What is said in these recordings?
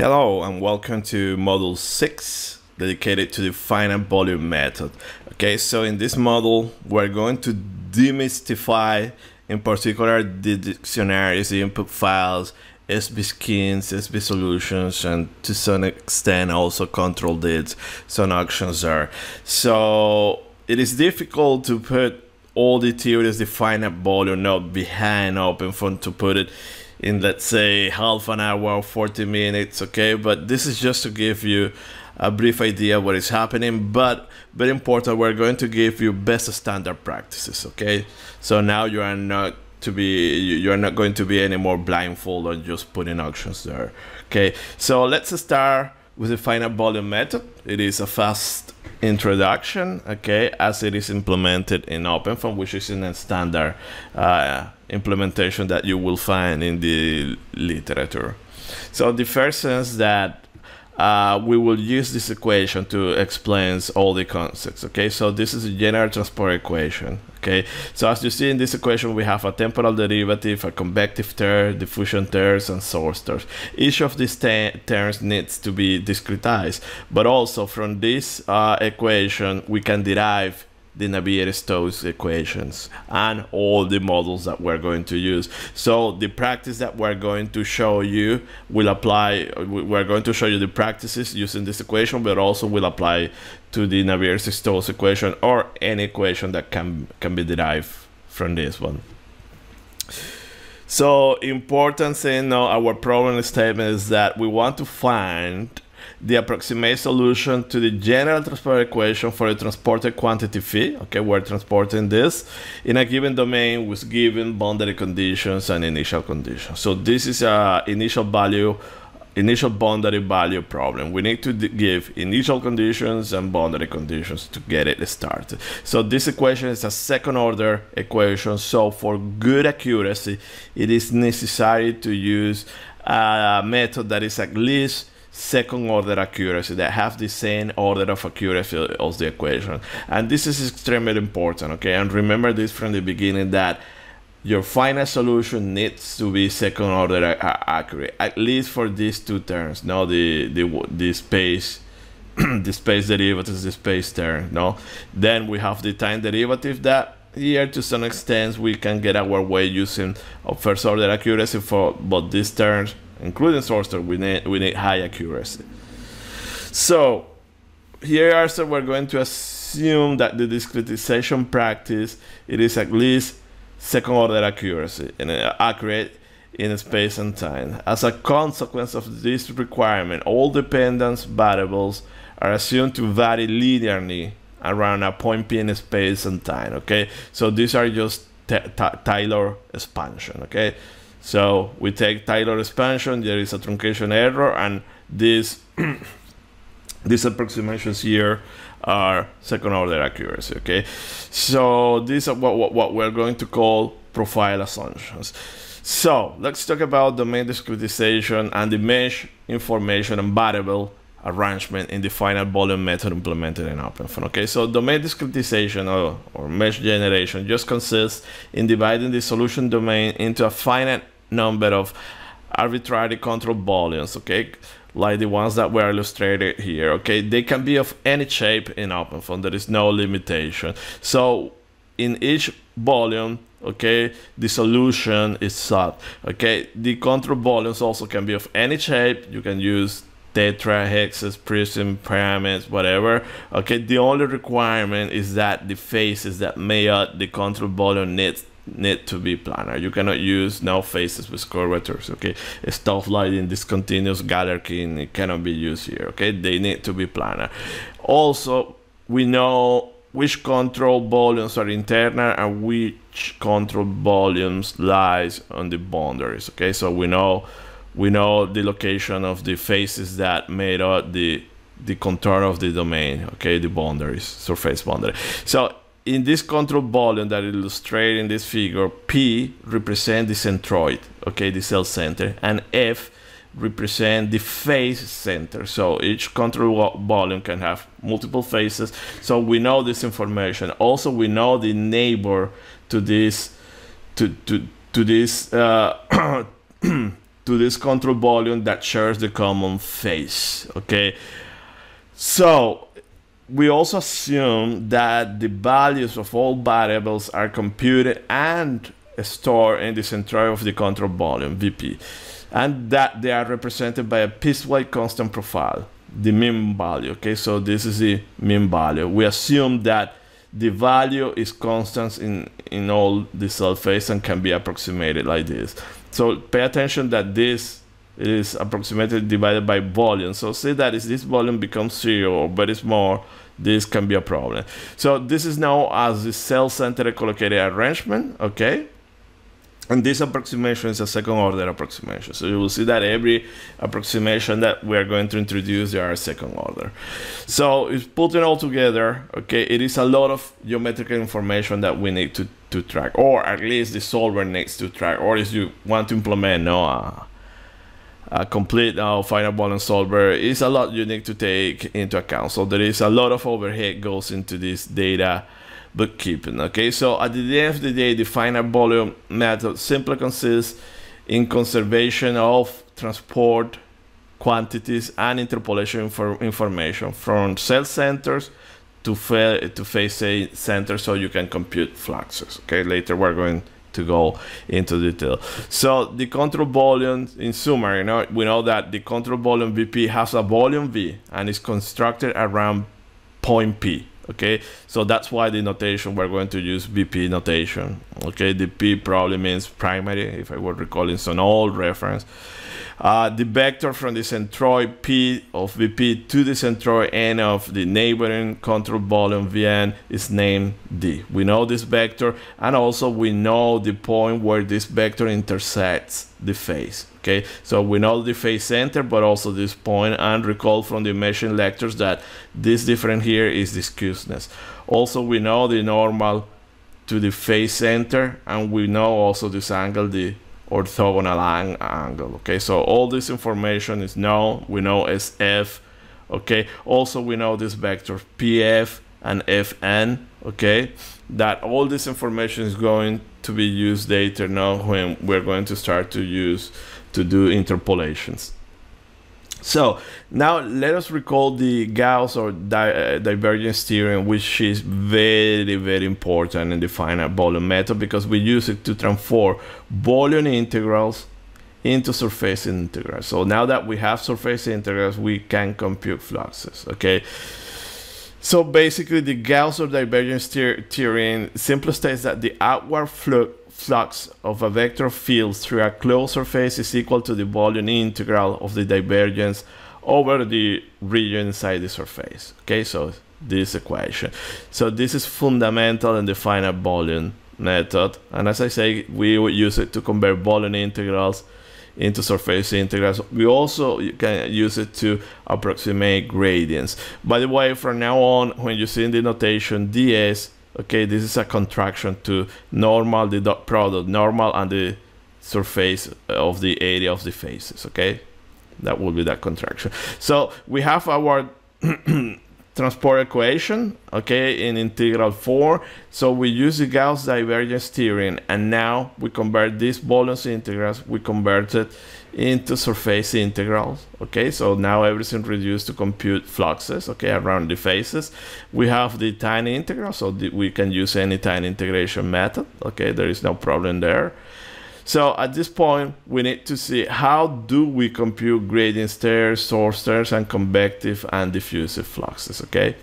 Hello and welcome to module 6 dedicated to the finite volume method. Okay, so in this model we're going to demystify in particular the dictionaries, the input files, fvSchemes, SB solutions, and to some extent also controlDict, some actions are. So it is difficult to put all the theories, the finite volume node behind OpenFOAM to put it in let's say half an hour 40 minutes okay? But this is just to give you a brief idea what is happening but very important we're going to give you best standard practices okay? So now you are not to be you are not going to be any more blindfold on just putting actions there okay? So let's start with the finite volume method it is a fast introduction okay as it is implemented in OpenFOAM which is in a standard uh, implementation that you will find in the literature. So the first sense that uh, we will use this equation to explain all the concepts. Okay, so this is a general transport equation. Okay, so as you see in this equation, we have a temporal derivative, a convective term, diffusion terms, and source terms. Each of these terms needs to be discretized, but also from this uh, equation, we can derive the Navier-Stokes equations and all the models that we're going to use. So the practice that we're going to show you will apply, we're going to show you the practices using this equation, but also will apply to the Navier-Stokes equation or any equation that can, can be derived from this one. So important thing now, our problem statement is that we want to find the approximate solution to the general transport equation for a transported quantity phi. Okay, we're transporting this in a given domain with given boundary conditions and initial conditions. So this is a initial value initial boundary value problem. We need to give initial conditions and boundary conditions to get it started. So this equation is a second order equation. So for good accuracy, it is necessary to use a method that is at least second order accuracy. That have the same order of accuracy as the equation. And this is extremely important okay? And remember this from the beginning that your final solution needs to be second order accurate at least for these two terms no? The the, the space the space derivative is the space term no? Then we have the time derivative that here to some extent we can get our way using first order accuracy for both these terms including source term, we need, we need high accuracy. So here also we're going to assume that the discretization practice, it is at least second order accuracy and accurate in space and time. As a consequence of this requirement, all dependence variables are assumed to vary linearly around a point p in space and time, okay? So these are just Taylor expansion, okay? So we take Taylor expansion, there is a truncation error, and these these approximations here are second order accuracy. Okay, so these are what, what, what we're going to call profile assumptions. So let's talk about domain discretization and the mesh information and variable arrangement in the finite volume method implemented in OpenFOAM. Okay, so domain discretization or, or mesh generation just consists in dividing the solution domain into a finite number of arbitrary control volumes, okay? Like the ones that were illustrated here, okay? They can be of any shape in OpenFOAM, there is no limitation. So in each volume, okay, the solution is sought, okay? The control volumes also can be of any shape, you can use tetrahexes, prism, pyramids, whatever. Okay, the only requirement is that the faces that may out the control volume needs need to be planar. You cannot use no faces with curvatures, okay? Stuff like in discontinuous Galerkin, cannot be used here, okay? They need to be planar. Also, we know which control volumes are internal and which control volumes lies on the boundaries, okay? So we know we know the location of the faces that made out the the contour of the domain, okay, the boundaries, surface boundary. So in this control volume that illustrated in this figure, P represent the centroid, okay, the cell center, and F represent the face center. So each control volume can have multiple faces. So we know this information. Also, we know the neighbor to this to to to this uh, to this control volume that shares the common face. Okay, so we also assume that the values of all variables are computed and stored in the centroid of the control volume VP, and that they are represented by a piecewise constant profile, the mean value. Okay, so this is the mean value. We assume that the value is constant in in all the surface and can be approximated like this. So pay attention that this is approximately divided by volume. So say that if this volume becomes zero or very small, this can be a problem. So this is now as the cell-centered collocated arrangement, okay? And this approximation is a second order approximation. So you will see that every approximation that we are going to introduce, they are second order. So it's putting all together, okay, it is a lot of geometrical information that we need to, to track, or at least the solver needs to track, or if you want to implement no, a, a complete uh, finite volume solver, it's a lot you need to take into account. So there is a lot of overhead goes into this data bookkeeping. Okay, so at the end of the day, the finite volume method simply consists in conservation of transport quantities and interpolation for information from cell centers to, fa to face centers so you can compute fluxes. Okay, later we're going to go into detail. So the control volume in summary, you know, we know that the control volume VP has a volume V and is constructed around point P okay so that's why the notation we're going to use vp notation okay the p probably means primary if i were recalling some old reference uh, the vector from the centroid P of Vp to the centroid N of the neighboring control volume Vn is named D. We know this vector and also we know the point where this vector intersects the face. Okay, so we know the face center, but also this point, and recall from the meshing lectures that this different here is the skewness. Also, we know the normal to the face center, and we know also this angle, the orthogonal angle okay? So all this information is known. We know as f okay? Also we know this vector pf and fn okay? That all this information is going to be used later now when we're going to start to use to do interpolations so now let us recall the Gauss or di uh, divergence theorem, which is very, very important in the finite volume method because we use it to transform volume integrals into surface integrals. So now that we have surface integrals, we can compute fluxes, okay? So basically the Gauss or divergence theorem simply states that the outward flux flux of a vector field through a closed surface is equal to the volume integral of the divergence over the region inside the surface. Okay, so this equation. So this is fundamental in the finite volume method. And as I say, we would use it to convert volume integrals into surface integrals. We also can use it to approximate gradients. By the way, from now on, when you see in the notation ds, okay this is a contraction to normal the dot product normal and the surface of the area of the faces okay? That will be that contraction. So we have our transport equation okay in integral 4 so we use the Gauss divergence theorem and now we convert these volumes integrals we convert it into surface integrals okay? So now everything reduced to compute fluxes okay around the faces. We have the tiny integral so the, we can use any tiny integration method okay? There is no problem there. So at this point we need to see how do we compute gradient stairs source stairs and convective and diffusive fluxes okay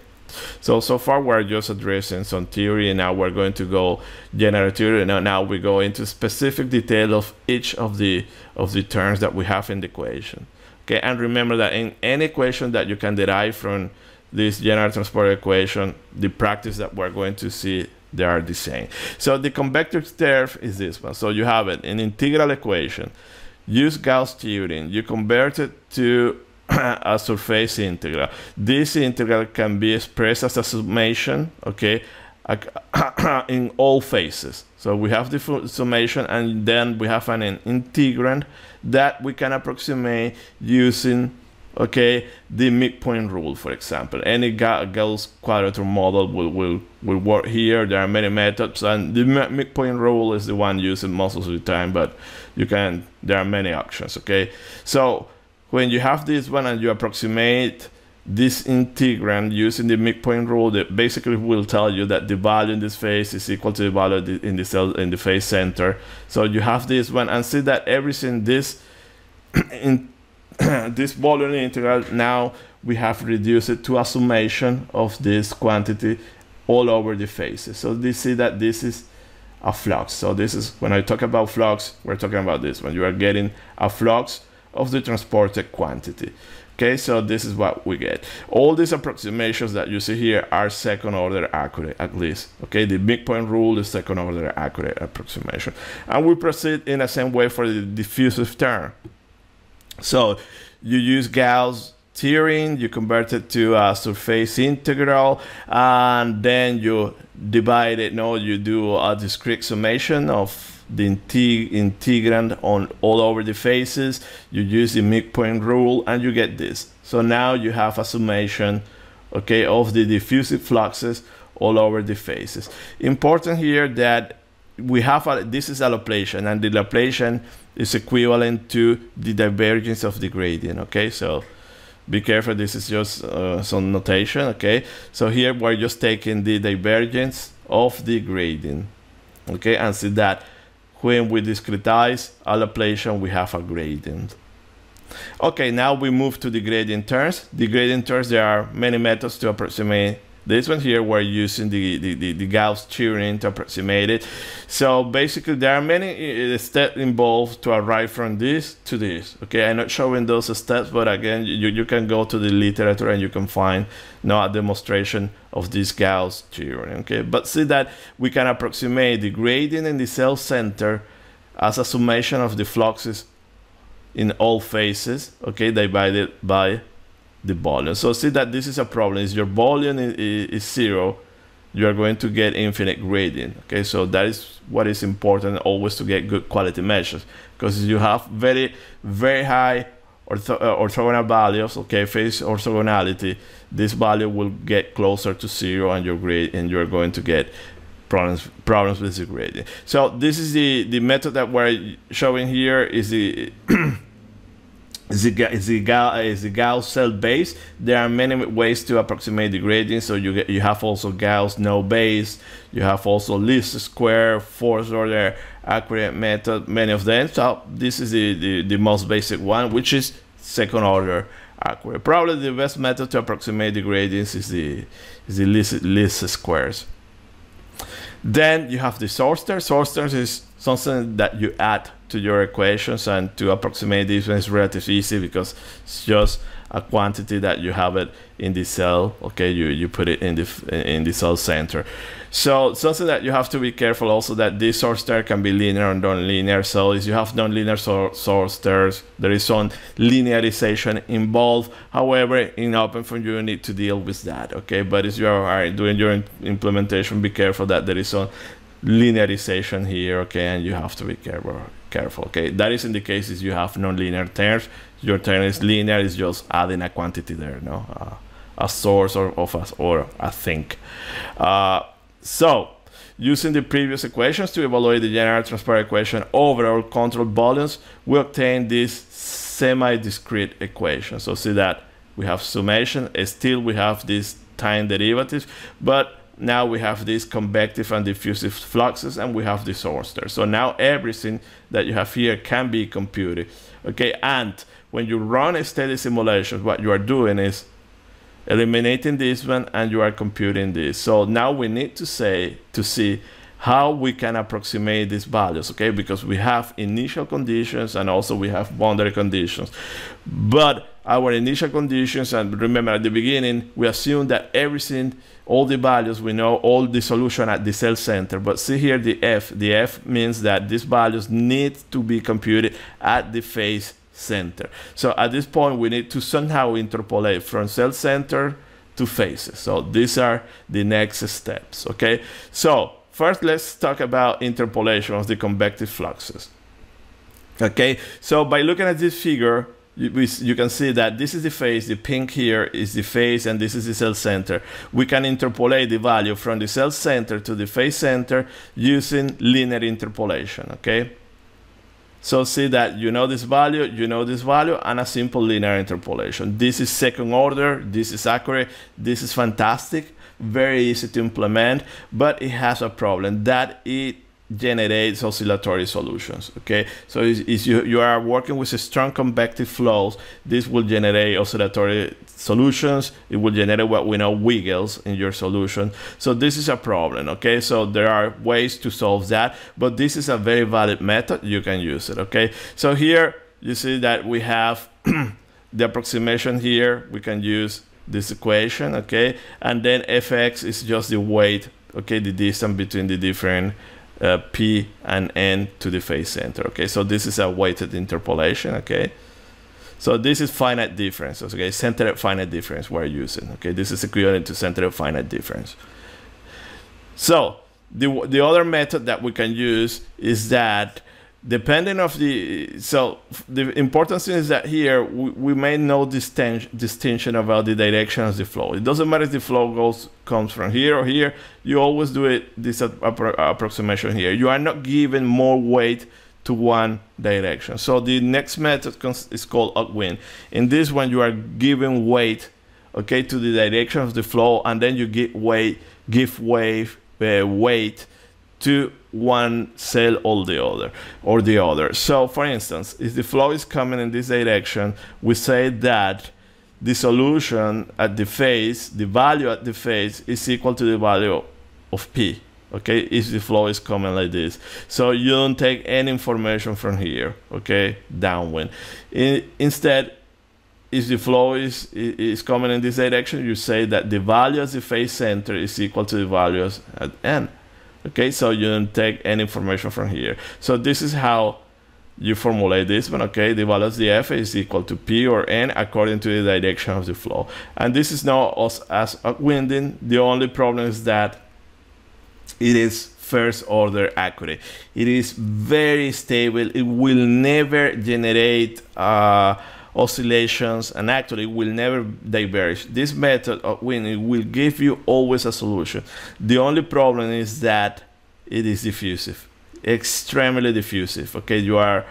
so, so far we're just addressing some theory and now we're going to go general theory now, now we go into specific detail of each of the, of the terms that we have in the equation. Okay, and remember that in any equation that you can derive from this general transport equation, the practice that we're going to see, they are the same. So the convective curve is this one. So you have it, an integral equation. Use Gauss theorem. You convert it to a surface integral. This integral can be expressed as a summation, okay, in all faces. So we have the summation and then we have an integrand that we can approximate using okay, the midpoint rule, for example. Any Gauss quadrature model will, will, will work here. There are many methods, and the midpoint rule is the one used most of the time, but you can, there are many options, okay? So when you have this one and you approximate this integrand using the midpoint rule that basically will tell you that the value in this face is equal to the value in the cell in the face center. So you have this one and see that everything this in this volume integral now we have reduced it to a summation of this quantity all over the faces. So you see that this is a flux. So this is when I talk about flux, we're talking about this when you are getting a flux of the transported quantity. Okay, so this is what we get. All these approximations that you see here are second order accurate, at least. Okay, the midpoint rule is second order accurate approximation. And we proceed in the same way for the diffusive term. So you use Gauss theorem, you convert it to a surface integral, and then you divide it. No, you do a discrete summation of the integ integrand on all over the faces. You use the midpoint rule, and you get this. So now you have a summation, okay, of the diffusive fluxes all over the faces. Important here that we have a, this is a Laplacian, and the Laplacian is equivalent to the divergence of the gradient. Okay, so be careful. This is just uh, some notation. Okay, so here we're just taking the divergence of the gradient. Okay, and see that when we discretize a Laplacian, we have a gradient. Okay, now we move to the gradient terms. The gradient terms, there are many methods to approximate this one here, we're using the, the, the, the Gauss theorem to approximate it. So basically, there are many uh, steps involved to arrive from this to this. Okay, I'm not showing those steps, but again, you, you can go to the literature and you can find a demonstration of this Gauss theorem. Okay, but see that we can approximate the gradient in the cell center as a summation of the fluxes in all faces, okay, divided by the volume. So see that this is a problem. If your volume is, is zero, you are going to get infinite gradient. Okay, so that is what is important always to get good quality meshes because you have very, very high ortho uh, orthogonal values, okay, face orthogonality, this value will get closer to zero and your grade and you're going to get problems problems with the gradient. So this is the, the method that we're showing here is the the, Gauss cell base. There are many ways to approximate the gradient. So you get, you have also Gauss no base. You have also least square, fourth order accurate method, many of them. So this is the, the, the most basic one, which is second order accurate. Probably the best method to approximate the gradients is the, is the least, least squares. Then you have the. Source terms is something that you add to your equations and to approximate this one is relatively easy because it's just a quantity that you have it in the cell okay? You you put it in the in the cell center. So something that you have to be careful also that this source term can be linear or non-linear. So if you have non-linear source terms there is some linearization involved. However in OpenFOAM you need to deal with that okay? But if you are doing your implementation be careful that there is some linearization here okay? And you have to be careful careful okay? That is in the cases you have nonlinear terms your term is linear is just adding a quantity there no? Uh, a source or of a, or a thing. Uh, so using the previous equations to evaluate the general transport equation over overall control volumes we obtain this semi-discrete equation. So see that we have summation still we have this time derivative but now we have these convective and diffusive fluxes and we have the source there. So now everything that you have here can be computed. Okay, and when you run a steady simulation, what you are doing is eliminating this one and you are computing this. So now we need to say to see how we can approximate these values, okay? Because we have initial conditions and also we have boundary conditions. But our initial conditions, and remember at the beginning, we assume that everything all the values we know all the solution at the cell center. But see here the f. The f means that these values need to be computed at the face center. So at this point we need to somehow interpolate from cell center to faces. So these are the next steps okay? So first let's talk about interpolation of the convective fluxes okay so by looking at this figure you, can see that this is the face, the pink here is the face, and this is the cell center. We can interpolate the value from the cell center to the face center using linear interpolation, okay? So see that you know this value, you know this value, and a simple linear interpolation. This is second order, this is accurate, this is fantastic, very easy to implement, but it has a problem that it generates oscillatory solutions okay? So if you, you are working with strong convective flows this will generate oscillatory solutions. It will generate what we know wiggles in your solution. So this is a problem okay? So there are ways to solve that but this is a very valid method. You can use it okay? So here you see that we have the approximation here. We can use this equation okay and then fx is just the weight okay the distance between the different uh, P and N to the face center. Okay, so this is a weighted interpolation. Okay, so this is finite difference. Okay, centered finite difference we're using. Okay, this is equivalent to centered finite difference. So the the other method that we can use is that depending of the so the important thing is that here we, we make no distinction distinction about the direction of the flow. It doesn't matter if the flow goes comes from here or here you always do it this approximation here. You are not giving more weight to one direction. So the next method is called upwind. In this one you are giving weight okay to the direction of the flow and then you give weight give wave uh, weight to one cell or the other or the other. So for instance, if the flow is coming in this direction, we say that the solution at the face, the value at the face is equal to the value of P. Okay, if the flow is coming like this. So you don't take any information from here, okay, downwind. In, instead, if the flow is, is coming in this direction, you say that the value at the face center is equal to the values at N okay so you don't take any information from here. So this is how you formulate this one okay? The value of the f is equal to p or n according to the direction of the flow. And this is now as, as upwinding. The only problem is that it is first order accurate. It is very stable. It will never generate uh, oscillations and actually will never diverge. This method upwinding will give you always a solution. The only problem is that it is diffusive, extremely diffusive. Okay, you are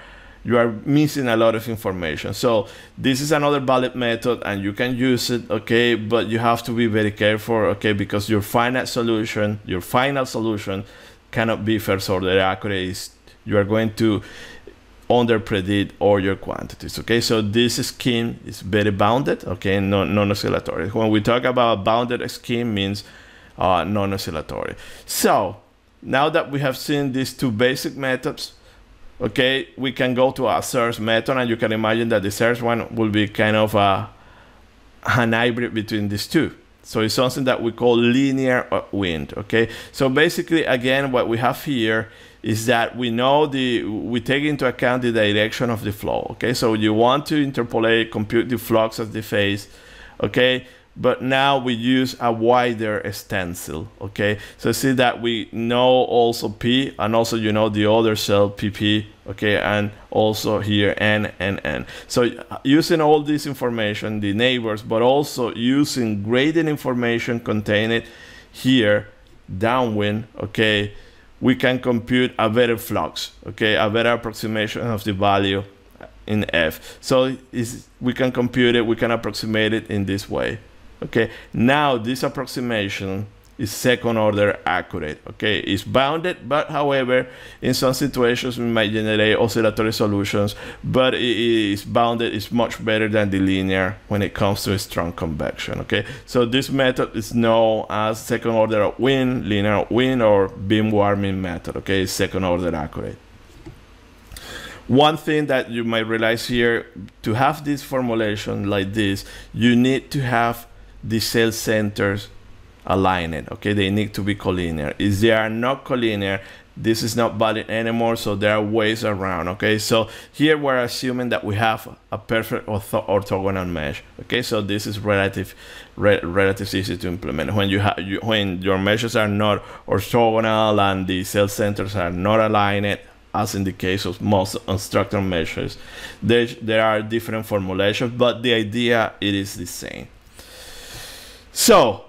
you are missing a lot of information. So this is another valid method and you can use it, okay, but you have to be very careful, okay, because your final solution, your final solution cannot be first order accurate. You are going to under predict all your quantities okay so this scheme is very bounded okay non, non-oscillatory when we talk about bounded scheme means uh, non-oscillatory so now that we have seen these two basic methods okay we can go to a search method and you can imagine that the search one will be kind of a an hybrid between these two. So it's something that we call linear wind okay? So basically again what we have here is that we know the we take into account the direction of the flow okay? So you want to interpolate compute the flux of the face okay but now we use a wider stencil okay so see that we know also p and also you know the other cell pp okay and also here n and n so uh, using all this information the neighbors but also using gradient information contained here downwind okay we can compute a better flux, okay, a better approximation of the value in f. So we can compute it, we can approximate it in this way. Okay, now this approximation is second order accurate. Okay, it's bounded, but however, in some situations we might generate oscillatory solutions, but it is bounded it's much better than the linear when it comes to strong convection. Okay, so this method is known as second order wind, linear wind, or Beam-Warming method. Okay, it's second order accurate. One thing that you might realize here, to have this formulation like this, you need to have the cell centers aligned okay they need to be collinear if they are not collinear this is not valid anymore so there are ways around okay so here we're assuming that we have a perfect ortho orthogonal mesh okay so this is relative re relative easy to implement when you have you, when your meshes are not orthogonal and the cell centers are not aligned as in the case of most unstructured meshes. There, there are different formulations, but the idea it is the same. So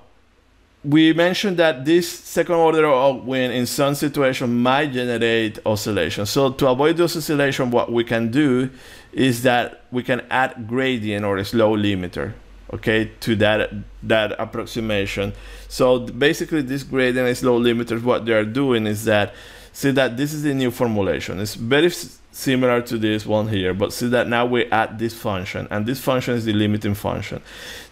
we mentioned that this second order upwind in some situation might generate oscillation. So to avoid those oscillation, what we can do is that we can add gradient or a slope limiter okay to that that approximation. So basically this gradient and slope limiters what they are doing is that see that this is the new formulation. It's very similar to this one here but see that now we add this function and this function is the limiting function.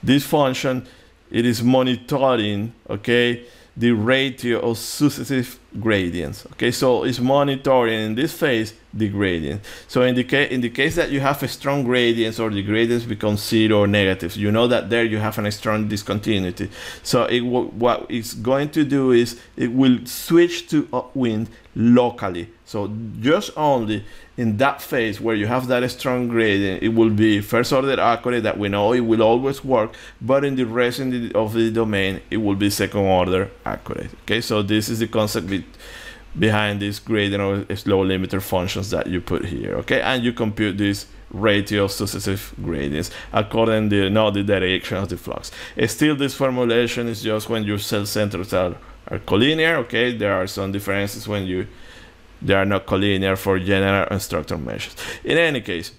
This function it is monitoring okay the ratio of successive gradients. Okay, so it's monitoring in this face the gradient. So in the case in the case that you have a strong gradients or the gradients become zero or negative, you know that there you have a strong discontinuity. So it what it's going to do is it will switch to upwind locally. So just only in that face where you have that strong gradient, it will be first order accurate that we know it will always work, but in the rest of the domain, it will be second order accurate. Okay, so this is the concept be behind this gradient or slope limiter functions that you put here. Okay, and you compute this ratio of successive gradients according to know the direction of the flux. Still, this formulation is just when your cell centers are, are collinear. Okay, there are some differences when you they are not collinear for general and structural meshes. In any case,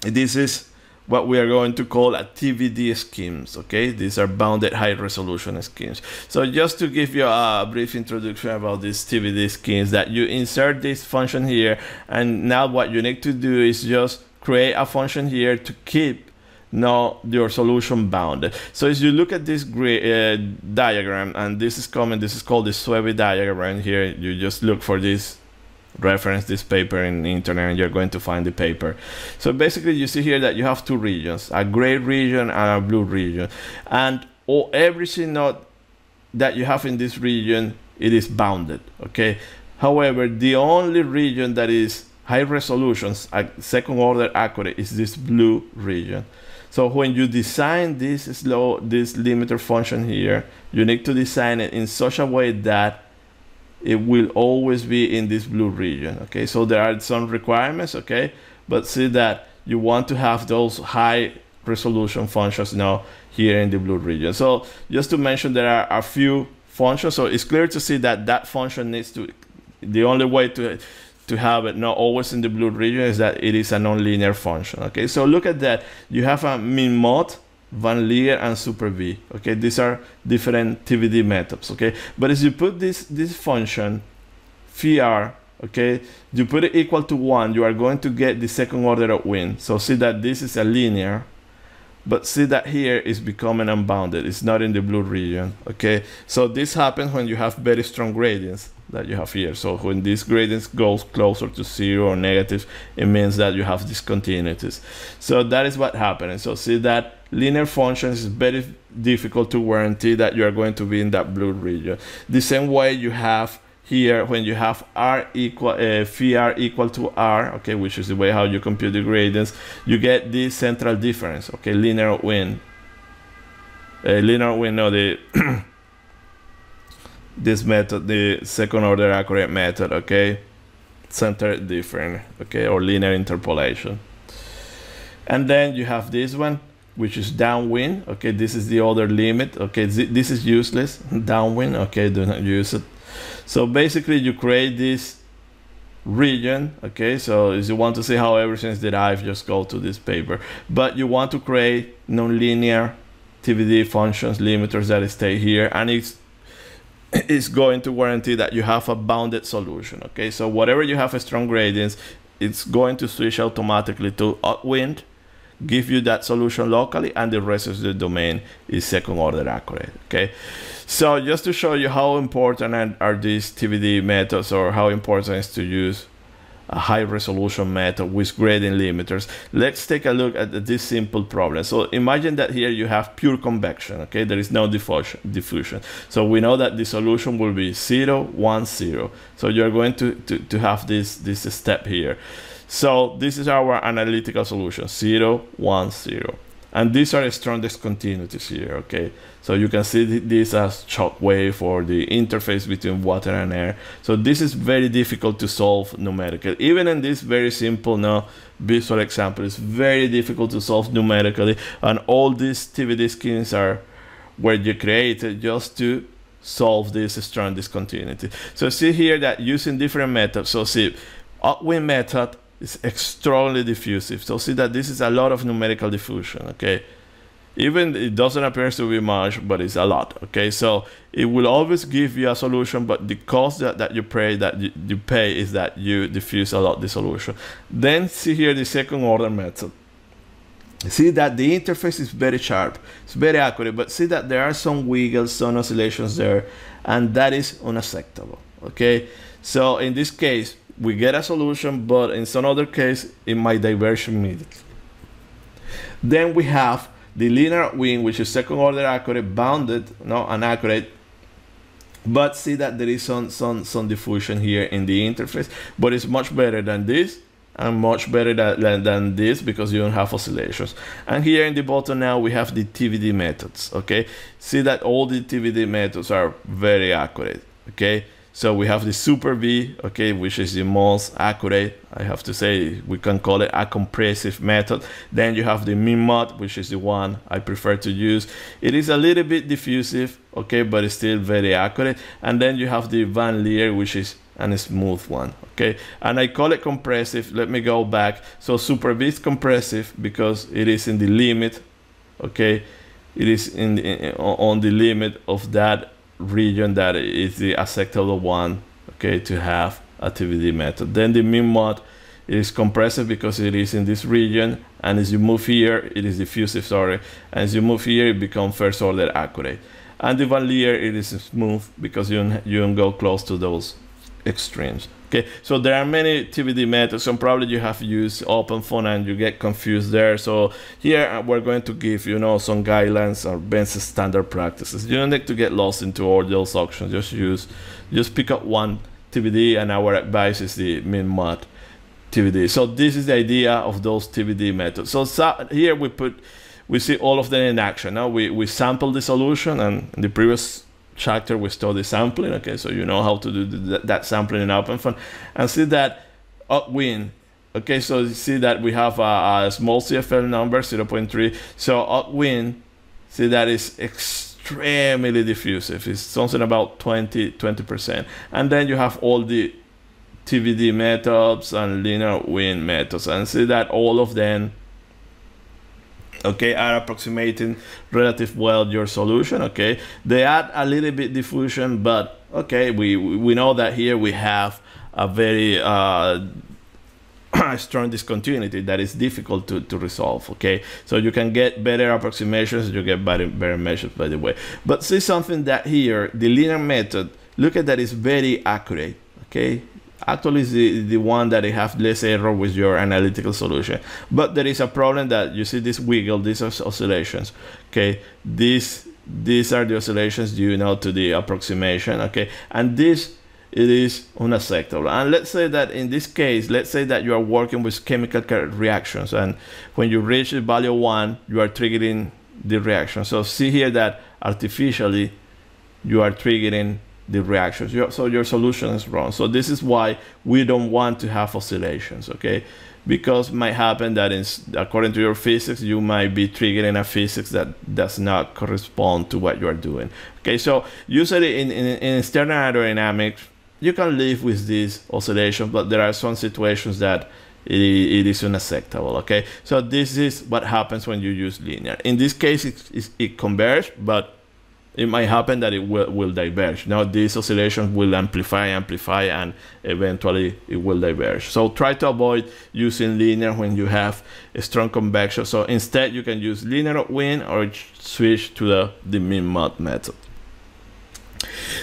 this is what we are going to call a TVD schemes. Okay, these are bounded high resolution schemes. So just to give you a brief introduction about these TVD schemes, that you insert this function here, and now what you need to do is just create a function here to keep now your solution bounded. So as you look at this uh, diagram, and this is coming, this is called the Sweby diagram here, you just look for this reference this paper in the internet and you're going to find the paper. So basically you see here that you have two regions, a gray region and a blue region. And all, everything not that you have in this region, it is bounded, okay? However, the only region that is high resolutions, second order accurate, is this blue region. So when you design this slow, this limiter function here, you need to design it in such a way that it will always be in this blue region. Okay, so there are some requirements. Okay, but see that you want to have those high resolution functions now here in the blue region. So just to mention, there are a few functions. So it's clear to see that that function needs to. The only way to to have it not always in the blue region is that it is a nonlinear function. Okay, so look at that. You have a min mod, Van Leer, and SuperBee. Okay, these are different TVD methods. Okay, but as you put this this function, phi okay, you put it equal to one, you are going to get the second order upwind. So see that this is a linear, but see that here is becoming unbounded. It's not in the blue region. Okay, so this happens when you have very strong gradients that you have here. So when this gradient goes closer to zero or negative, it means that you have discontinuities. So that is what happens. So see that linear functions is very difficult to guarantee that you are going to be in that blue region. The same way you have here when you have r equal uh, phi r equal to r okay which is the way how you compute the gradients you get this central difference okay linear wind uh, linear wind no the this method, the second order accurate method, okay? Center different, okay, or linear interpolation. And then you have this one, which is downwind, okay? This is the other limit, okay? This is useless, downwind, okay? Do not use it. So basically you create this region, okay? So if you want to see how everything is derived, just go to this paper. But you want to create nonlinear TVD functions, limiters that stay here, and it's is going to guarantee that you have a bounded solution. Okay, so whatever you have a strong gradients, it's going to switch automatically to upwind, give you that solution locally, and the rest of the domain is second order accurate. Okay, so just to show you how important are these TVD methods or how important is to use a high resolution method with gradient limiters. Let's take a look at this simple problem. So imagine that here you have pure convection, okay? There is no diffusion. So we know that the solution will be 0, 1, 0. So you're going to, to, to have this, this step here. So this is our analytical solution, 0, 1, 0. And these are strong discontinuities here, okay? So you can see this as shock wave or the interface between water and air. So this is very difficult to solve numerically. Even in this very simple no, visual example, it's very difficult to solve numerically. And all these TVD schemes are where you created just to solve this strong discontinuity. So see here that using different methods. So see, upwind method is extremely diffusive. So see that this is a lot of numerical diffusion, okay? Even it doesn't appear to be much, but it's a lot, okay? So it will always give you a solution, but the cost that, that you pay that you, you pay is that you diffuse a lot the solution. Then see here the second order method. See that the interface is very sharp, it's very accurate, but see that there are some wiggles, some oscillations there, and that is unacceptable, okay? So in this case, we get a solution, but in some other case, it might diverge immediately. Then we have the linear wing, which is second order accurate, bounded, no, inaccurate, but see that there is some, some, some diffusion here in the interface, but it's much better than this and much better than, than this because you don't have oscillations. And here in the bottom now we have the TVD methods, okay? See that all the TVD methods are very accurate, okay? So we have the superbee, okay, which is the most accurate. I have to say we can call it a compressive method. Then you have the min-mod, which is the one I prefer to use. It is a little bit diffusive, okay, but it's still very accurate. And then you have the Van Leer, which is a smooth one, okay? And I call it compressive. Let me go back. So superbee is compressive because it is in the limit, okay? It is in the, on the limit of that region that is the acceptable one okay to have a TVD method. Then the min mod is compressive because it is in this region and as you move here it is diffusive sorry and as you move here it becomes first order accurate. And the Leer it is smooth because you don't, you don't go close to those extremes Okay, so there are many TVD methods, and probably you have used OpenFOAM and you get confused there. So here uh, we're going to give you know some guidelines or best standard practices. You don't need to get lost into all those options. Just use, just pick up one TVD, and our advice is the min-mod TVD. So this is the idea of those TVD methods. So, so here we put, we see all of them in action. Now we we sample the solution, and in the previous chapter we study sampling okay so you know how to do that sampling in OpenFOAM and see that upwind okay so you see that we have a, a small CFL number 0.3 so upwind see that is extremely diffusive. It's something about 20 20 percent. And then you have all the TVD methods and linear wind methods. And see that all of them okay are approximating relative well your solution okay? They add a little bit diffusion but okay we we know that here we have a very uh, strong discontinuity that is difficult to, to resolve okay? So you can get better approximations you get better, better meshes by the way. But see something that here the linear method look at that is very accurate okay actually is the, the one that have less error with your analytical solution. But there is a problem that you see this wiggle, these are oscillations. Okay, these these are the oscillations due now to the approximation. Okay, and this it is unacceptable. And let's say that in this case, let's say that you are working with chemical reactions, and when you reach the value one, you are triggering the reaction. So see here that artificially you are triggering the reactions. So your solution is wrong. So this is why we don't want to have oscillations, okay? Because might happen that in, according to your physics, you might be triggering a physics that does not correspond to what you are doing. Okay, so usually in, in, in external aerodynamics, you can live with these oscillations, but there are some situations that it, it is unacceptable, okay? So this is what happens when you use linear. In this case, it, it, it converges, but it might happen that it will, will diverge. Now these oscillations will amplify, amplify, and eventually it will diverge. So try to avoid using linear when you have a strong convection. So instead you can use linear wind or switch to the, the min-mod method.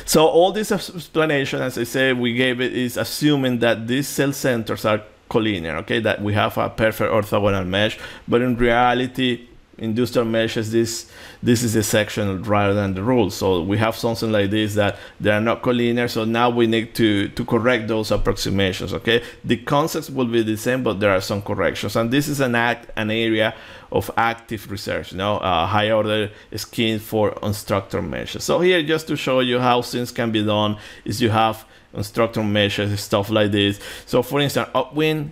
So all this explanation, as I say, we gave it is assuming that these cell centers are collinear, okay, that we have a perfect orthogonal mesh, but in reality, industrial meshes, this this is a section rather than the rule. So we have something like this that they are not collinear. So now we need to to correct those approximations. Okay, the concepts will be the same, but there are some corrections. And this is an act an area of active research. You know, uh, high order scheme for unstructured meshes. So here, just to show you how things can be done, is you have unstructured meshes, stuff like this. So for instance, upwind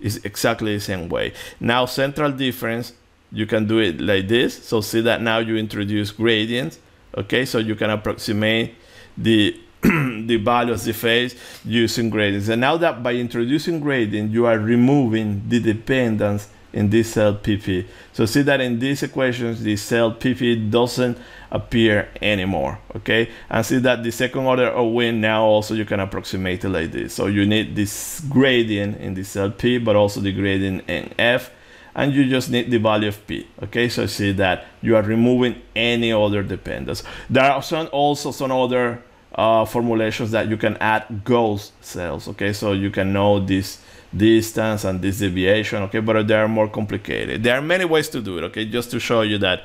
is exactly the same way. Now central difference, you can do it like this. So see that now you introduce gradients. Okay, so you can approximate the the value of the face using gradients. And now that by introducing gradient, you are removing the dependence in this cell PP. So see that in these equations, the cell PP doesn't appear anymore, okay? And see that the second order upwind now also you can approximate it like this. So you need this gradient in the cell P, but also the gradient in F, and you just need the value of P, okay? So see that you are removing any other dependence. There are some, also some other uh, formulations that you can add ghost cells, okay? So you can know this distance and this deviation, okay? But they are more complicated. There are many ways to do it, okay? Just to show you that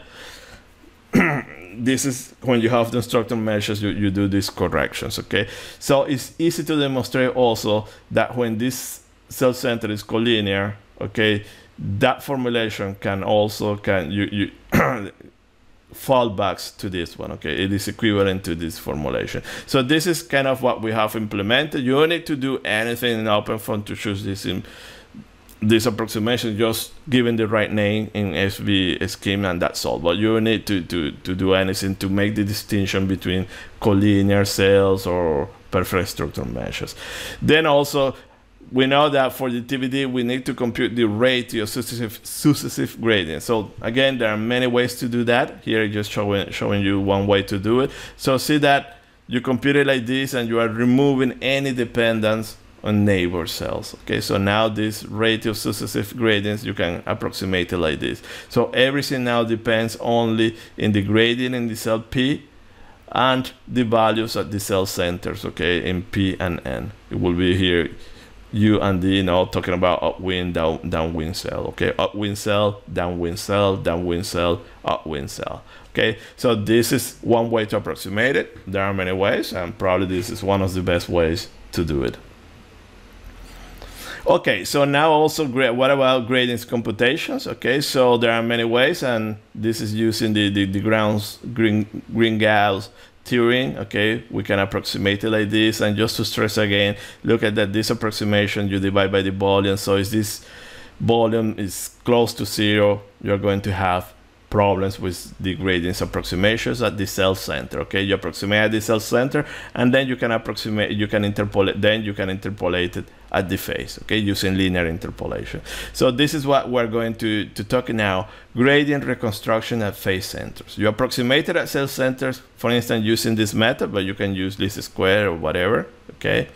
this is when you have the unstructured meshes you, you do these corrections, okay? So it's easy to demonstrate also that when this cell center is collinear, okay, that formulation can also, can you, you fallbacks to this one, okay? It is equivalent to this formulation. So this is kind of what we have implemented. You don't need to do anything in OpenFOAM to choose this in this approximation just given the right name in fvScheme and that's all. But you need to, to, to do anything to make the distinction between collinear cells or perfect structure meshes. Then also, we know that for the TVD, we need to compute the rate of successive, successive gradients. So again, there are many ways to do that. Here, I just showing, showing you one way to do it. So see that you compute it like this and you are removing any dependence on neighbor cells. Okay, so now this rate of successive gradients, you can approximate it like this. So everything now depends only in the gradient in the cell P and the values at the cell centers, okay, in P and N. It will be here U and D, you know, talking about upwind, down, downwind cell, okay, upwind cell, downwind cell, downwind cell, upwind cell. Okay, so this is one way to approximate it. There are many ways, and probably this is one of the best ways to do it. Okay, so now also what about gradients computations? Okay, so there are many ways, and this is using the, the, the grounds green, green Gauss theory. Okay, we can approximate it like this, and just to stress again, look at that this approximation you divide by the volume. So if this volume is close to zero, you're going to have problems with the gradients approximations at the cell center okay? You approximate at the cell center and then you can approximate you can interpolate then you can interpolate it at the face okay? Using linear interpolation. So this is what we're going to to talk now gradient reconstruction at face centers. You approximate it at cell centers for instance using this method but you can use least square or whatever okay?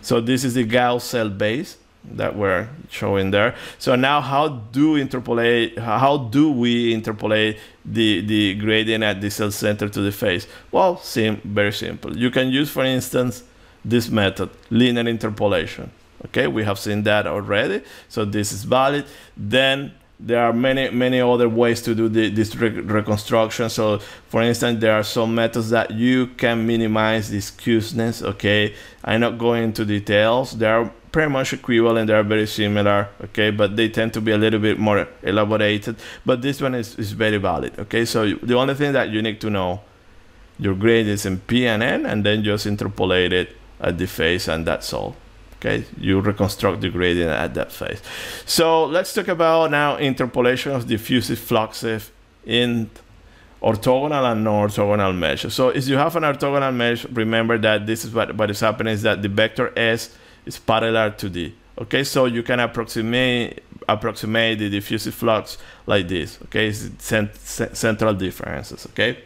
So this is the Gauss cell base that we're showing there. So now how do interpolate how do we interpolate the, the gradient at the cell center to the face? Well, sim very simple. You can use for instance this method, linear interpolation. Okay, we have seen that already. So this is valid. Then there are many many other ways to do the, this re reconstruction so for instance there are some methods that you can minimize the skewness okay i'm not going into details there are pretty much equivalent. They are very similar, okay, but they tend to be a little bit more elaborated. But this one is, is very valid, okay. So the only thing that you need to know, your grade is in P and N, and then just interpolate it at the face, and that's all. Okay, you reconstruct the gradient at that face. So let's talk about now interpolation of diffusive fluxes in orthogonal and non-orthogonal meshes. So if you have an orthogonal mesh, remember that this is what, what is happening is that the vector S is parallel to D. Okay, so you can approximate approximate the diffusive flux like this. Okay, it's cent central differences. Okay,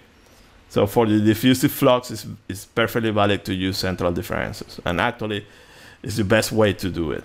so for the diffusive flux, it's, it's perfectly valid to use central differences, and actually, it's the best way to do it.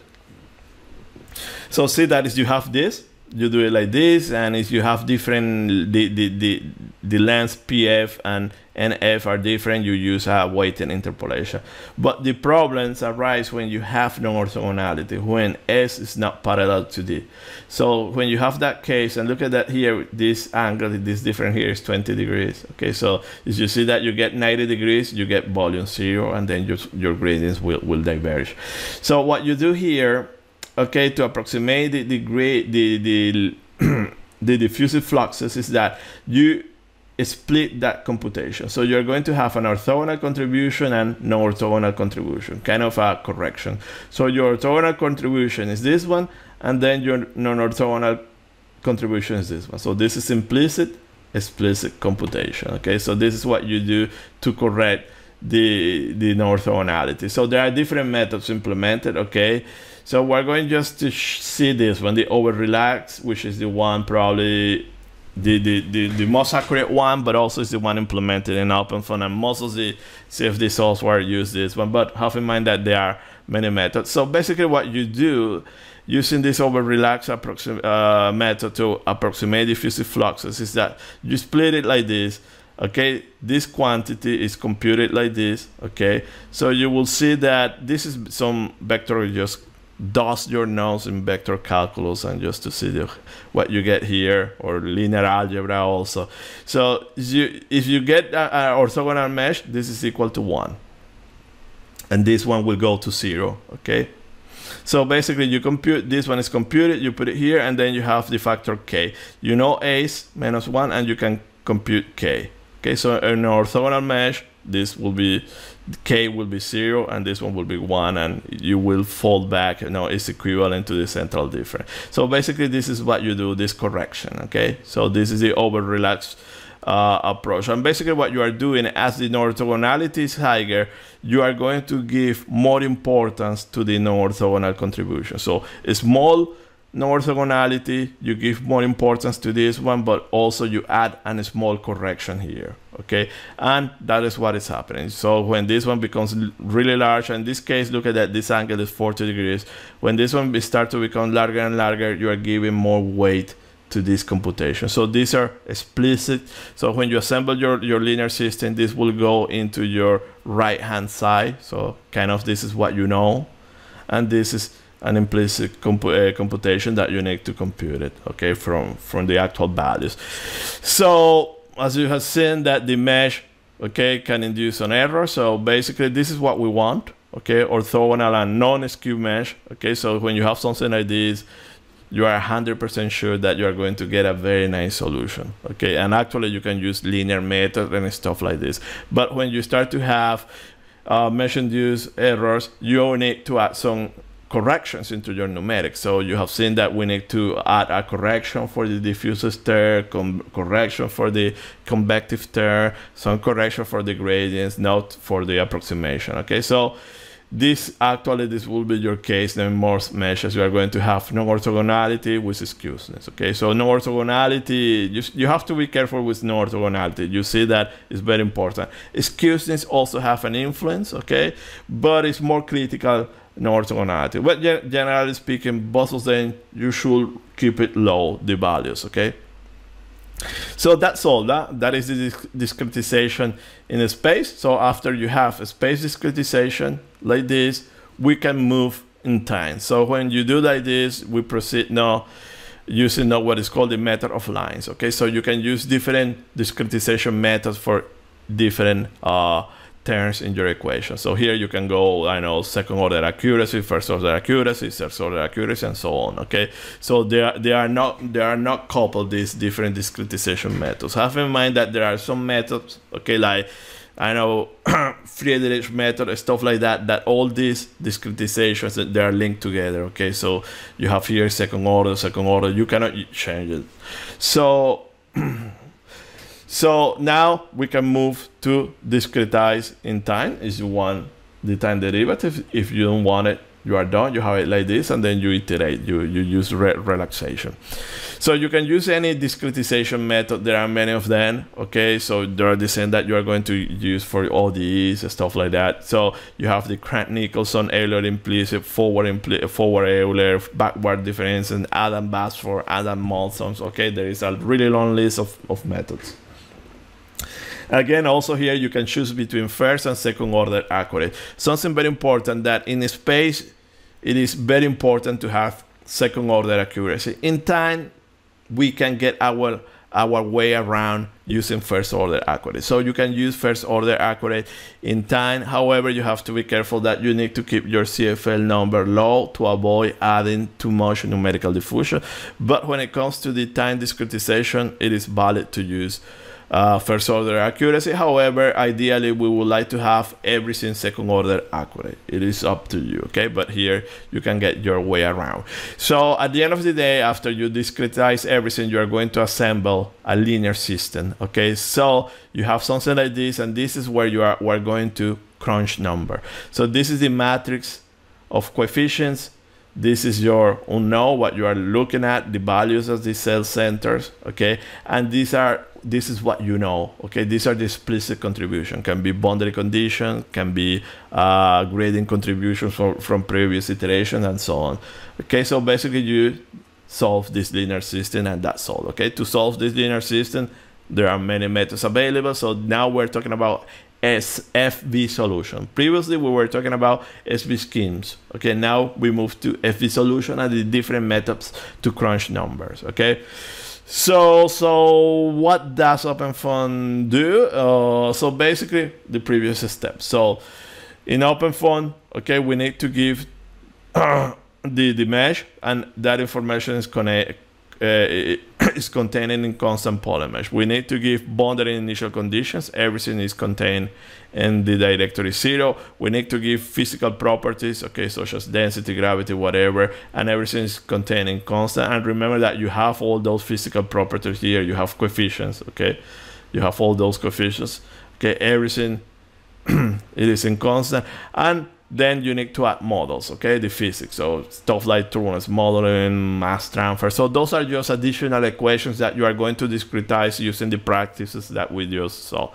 So see that if you have this, you do it like this, and if you have different the the, the the lengths PF and NF are different, you use a weighted interpolation. But the problems arise when you have no orthogonality when S is not parallel to D. So when you have that case, and look at that here, this angle, this different here is 20 degrees. Okay, so if you see that you get 90 degrees, you get volume zero, and then your, your gradients will, will diverge. So what you do here, okay, to approximate the, the, the, the, the diffusive fluxes is that you split that computation. So you're going to have an orthogonal contribution and non-orthogonal contribution, kind of a correction. So your orthogonal contribution is this one, and then your non-orthogonal contribution is this one. So this is implicit, explicit computation. Okay, so this is what you do to correct the the non-orthogonality. So there are different methods implemented. Okay, so we're going just to see this one, the over relax, which is the one probably the, the, the, the, most accurate one, but also is the one implemented in OpenFOAM. And most of the CFD software use this one, but have in mind that there are many methods. So basically what you do using this over relax uh, method to approximate diffusive fluxes is that you split it like this. Okay, this quantity is computed like this. Okay, so you will see that this is some vector just dust your nose in vector calculus and just to see the, what you get here or linear algebra also. So you, if you get an orthogonal mesh, this is equal to one. And this one will go to zero, okay? So basically you compute, this one is computed, you put it here, and then you have the factor k. You know a is minus one and you can compute k. Okay, so an orthogonal mesh, this will be k will be zero and this one will be one and you will fold back you know it's equivalent to the central difference. So basically this is what you do this correction okay? So this is the over relaxed uh, approach. And basically what you are doing as the orthogonality is higher you are going to give more importance to the non-orthogonal contribution. So a small non-orthogonality, you give more importance to this one, but also you add a small correction here, okay? And that is what is happening. So when this one becomes really large, in this case, look at that, this angle is 40 degrees. When this one starts to become larger and larger, you are giving more weight to this computation. So these are explicit. So when you assemble your, your linear system, this will go into your right-hand side. So kind of this is what you know. And this is an implicit comp uh, computation that you need to compute it, okay, from, from the actual values. So as you have seen that the mesh, okay, can induce an error. So basically this is what we want, okay, orthogonal and non-skew mesh, okay. So when you have something like this, you are 100% sure that you are going to get a very nice solution, okay. And actually you can use linear method and stuff like this. But when you start to have uh, mesh-induced errors, you need to add some corrections into your numeric. So you have seen that we need to add a correction for the diffuse stir, correction for the convective stir, some correction for the gradients, not for the approximation. Okay, so this actually this will be your case in most meshes. You are going to have no orthogonality with skewness okay? So no orthogonality you, you have to be careful with no orthogonality. You see that is very important. Skewness also have an influence okay? But it's more critical orthogonality. But generally speaking, both of them, you should keep it low, the values, okay? So that's all, that, that is the discretization in space. So after you have a space discretization like this, we can move in time. So when you do like this, we proceed now using now what is called the method of lines, okay? So you can use different discretization methods for different uh, terms in your equation. So here you can go, I know, second order accuracy, first order accuracy, third order accuracy, and so on. Okay, so they are they are not they are not coupled these different discretization methods. Have in mind that there are some methods, okay, like I know Friedrich method, and stuff like that. That all these discretizations they are linked together. Okay, so you have here second order, second order. You cannot change it. So So now we can move to discretize in time if you want the time derivative. If you don't want it, you are done. You have it like this, and then you iterate. You, you use re relaxation. So you can use any discretization method. There are many of them. Okay, so there are the same that you are going to use for ODEs and stuff like that. So you have the Crank-Nicolson, Euler implicit, forward implicit, forward Euler, backward difference, and Adams-Bashforth Adam Malsons. Okay, there is a really long list of, of methods. Again, also here you can choose between first and second order accurate. Something very important that in space, it is very important to have second order accuracy. In time, we can get our our way around using first order accurate. So you can use first order accurate in time. However, you have to be careful that you need to keep your CFL number low to avoid adding too much numerical diffusion. But when it comes to the time discretization, it is valid to use uh, first order accuracy. However, ideally we would like to have everything second order accurate. It is up to you, okay? But here you can get your way around. So at the end of the day, after you discretize everything, you are going to assemble a linear system, okay? So you have something like this, and this is where you are we're going to crunch number. So this is the matrix of coefficients this is your unknown what you are looking at the values of the cell centers okay and these are this is what you know okay these are the explicit contribution can be boundary condition can be uh, grading contributions from, from previous iteration and so on okay so basically you solve this linear system and that's all okay to solve this linear system there are many methods available so now we're talking about fvSolution. Previously, we were talking about fvSchemes. Okay, now we move to fvSolution and the different methods to crunch numbers. Okay, so, so what does OpenFOAM do? Uh, so basically the previous step. So in OpenFOAM, okay, we need to give the, the mesh and that information is connect, uh, is contained in constant polyMesh. We need to give boundary initial conditions. Everything is contained in the directory zero. We need to give physical properties, okay, such as density, gravity, whatever, and everything is contained in constant. And remember that you have all those physical properties here. You have coefficients, okay? You have all those coefficients, okay? Everything it is in constant. And then you need to add models, okay? The physics, so stuff like Turing's modeling, mass transfer. So those are just additional equations that you are going to discretize using the practices that we just saw.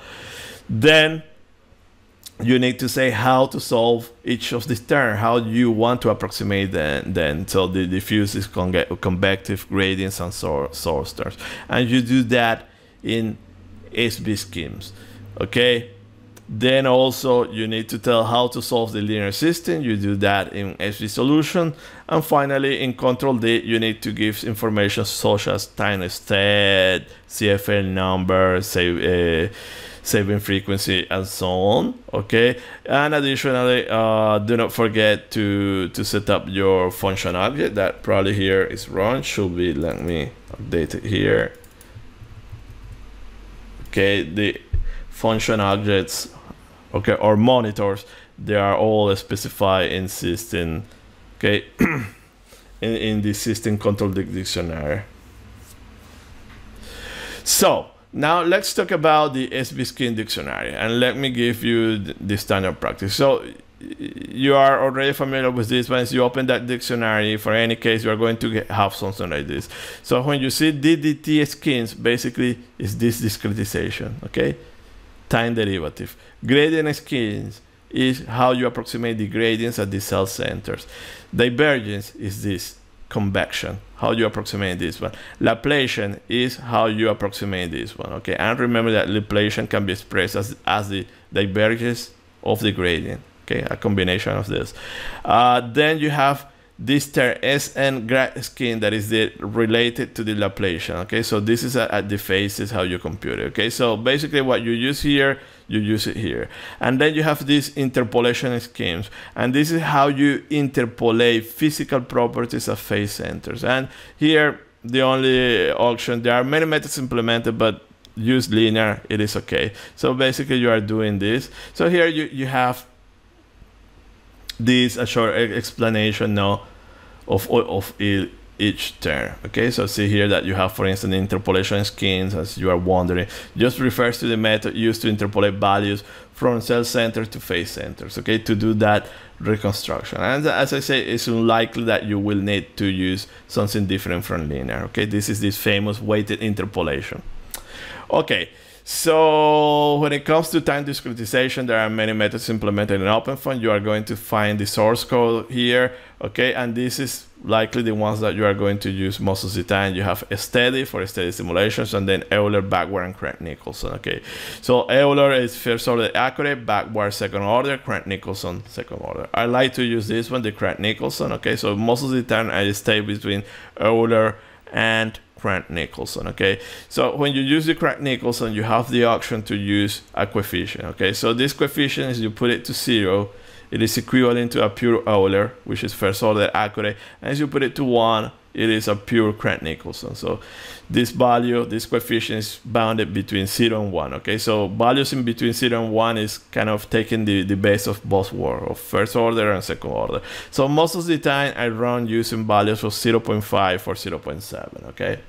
Then you need to say how to solve each of these terms, how you want to approximate them. Then, so the diffuse is con convective gradients and source terms, and you do that in fvSchemes, okay? Then also you need to tell how to solve the linear system. You do that in fvSolution. And finally in controlDict, you need to give information such as time state, CFL number, say, uh, saving frequency and so on okay and additionally uh, do not forget to to set up your function object that probably here is wrong should be let me update it here okay the function objects okay or monitors they are all specified in system okay in, in the system control dictionary. So now let's talk about the scheme dictionary and let me give you the standard practice. So you are already familiar with this once you open that dictionary for any case you are going to get, have something like this. So when you see ddtSchemes, basically is this discretization okay time derivative. Gradient schemes is how you approximate the gradients at the cell centers. Divergence is this convection, how you approximate this one. Laplacian is how you approximate this one, okay? And remember that Laplacian can be expressed as, as the divergence of the gradient, okay? A combination of this. Uh, then you have this term Sn grad skin that is the, related to the Laplacian. Okay, so this is at, the faces how you compute it. Okay, so basically what you use here, you use it here, and then you have these interpolation schemes, and this is how you interpolate physical properties of face centers. And here the only option there are many methods implemented, but use linear it is okay so basically you are doing this so here you you have this a short explanation now of of each term. Okay, so see here that you have, for instance, interpolation schemes, as you are wondering, just refers to the method used to interpolate values from cell centers to face centers. Okay, to do that reconstruction. And as I say, it's unlikely that you will need to use something different from linear. Okay, this is this famous weighted interpolation. Okay, So when it comes to time discretization, there are many methods implemented in OpenFOAM. You are going to find the source code here, okay? And this is likely the ones that you are going to use most of the time. You have steady for steady simulations, and then Euler, backward, and Crank-Nicolson, okay? So Euler is first order accurate, backward second order, Crank-Nicolson second order. I like to use this one, the Crank-Nicolson, okay? So most of the time I stay between Euler and Crank-Nicolson, okay? So when you use the Crank-Nicolson, you have the option to use a coefficient, okay? So this coefficient is you put it to zero, it is equivalent to a pure Euler, which is first order accurate. And as you put it to one, it is a pure Crank-Nicolson. So this value, this coefficient is bounded between 0 and 1. Okay, so values in between 0 and 1 is kind of taking the, the base of both worlds, of first order and second order. So most of the time I run using values of 0.5 or 0.7. Okay.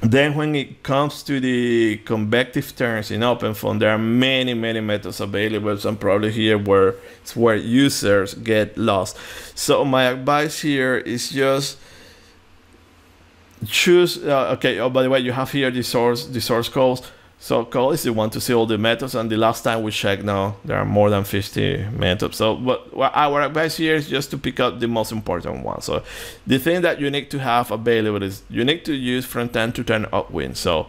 Then when it comes to the convective terms in OpenFOAM, there are many, many methods available. So probably here where it's where users get lost. So my advice here is just choose, uh, okay, oh, by the way, you have here the source, the source codes. So call is the one to see all the methods, and the last time we checked now, there are more than 50 methods. So what, our advice here is just to pick up the most important one. So the thing that you need to have available is you need to use from 10 to 10 upwind. So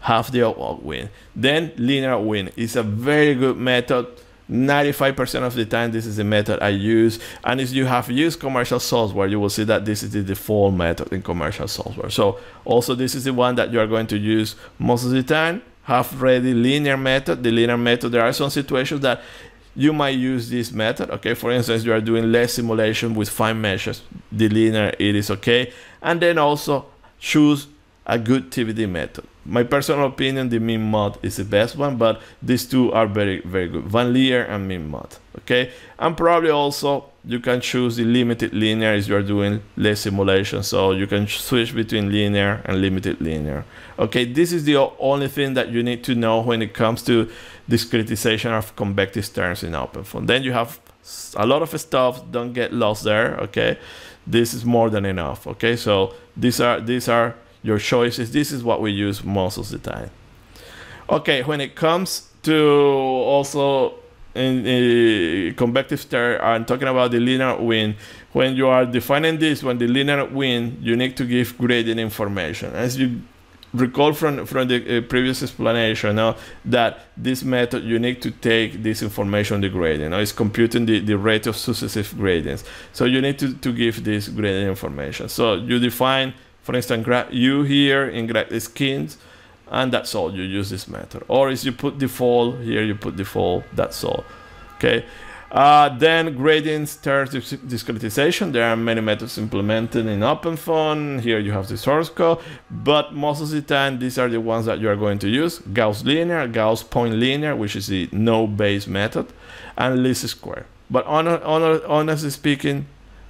half the upwind. Then linear upwind is a very good method 95% of the time this is the method I use and if you have used commercial software you will see that this is the default method in commercial software so also this is the one that you are going to use most of the time have ready linear method. The linear method there are some situations that you might use this method okay? For instance you are doing LES simulation with fine meshes. The linear it is okay. And then also choose a good TVD method. My personal opinion, the min mod is the best one, but these two are very, very good. Van Leer and min mod. Okay, and probably also you can choose the limited linear if you are doing LES simulation, so you can switch between linear and limited linear. Okay, this is the only thing that you need to know when it comes to discretization of convective terms in OpenFOAM. Then you have a lot of stuff. Don't get lost there. Okay, this is more than enough. Okay, so these are these are your choices. This is what we use most of the time. Okay, when it comes to also in the convective stir, I'm talking about the linear upwind. When you are defining this, when the linear upwind, you need to give gradient information. As you recall from, from the uh, previous explanation now that this method you need to take this information the gradient now it's computing the, the rate of successive gradients so you need to, to give this gradient information so you define for instance, grad u here in grab skins, and that's all. You use this method. Or if you put default here, you put default. That's all. Okay. Uh, then gradients terms discretization. There are many methods implemented in OpenFOAM. Here you have the source code, but most of the time these are the ones that you are going to use. Gauss linear, Gauss point linear, which is the no base method, and least square. But on, honestly speaking,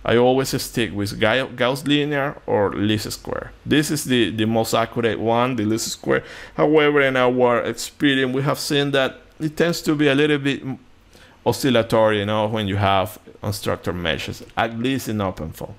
I always stick with Gauss linear or least square. This is the, the most accurate one, the least square. However, in our experience, we have seen that it tends to be a little bit oscillatory, you know, when you have unstructured meshes, at least in OpenFOAM.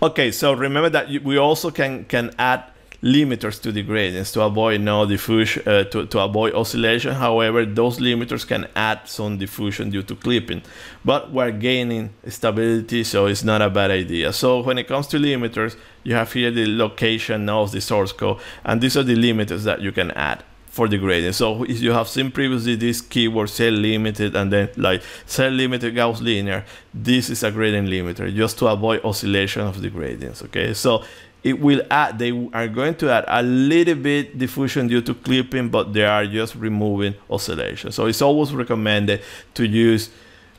Okay, so remember that we also can, can add limiters to the gradients to avoid no diffusion, uh, to, to avoid oscillation. However, those limiters can add some diffusion due to clipping, but we're gaining stability, so it's not a bad idea. So when it comes to limiters, you have here the location of the source code, and these are the limiters that you can add for the gradient. So if you have seen previously this keyword cell limited and then like cell limited Gauss linear, this is a gradient limiter just to avoid oscillation of the gradients. Okay, so it will add they are going to add a little bit diffusion due to clipping but they are just removing oscillation. So it's always recommended to use